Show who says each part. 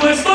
Speaker 1: US